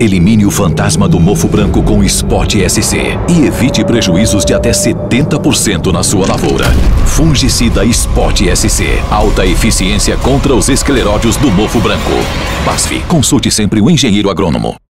Elimine o fantasma do mofo branco com Spot SC e evite prejuízos de até 70% na sua lavoura. Fungicida Spot SC. Alta eficiência contra os escleródios do mofo branco. BASF. Consulte sempre o engenheiro agrônomo.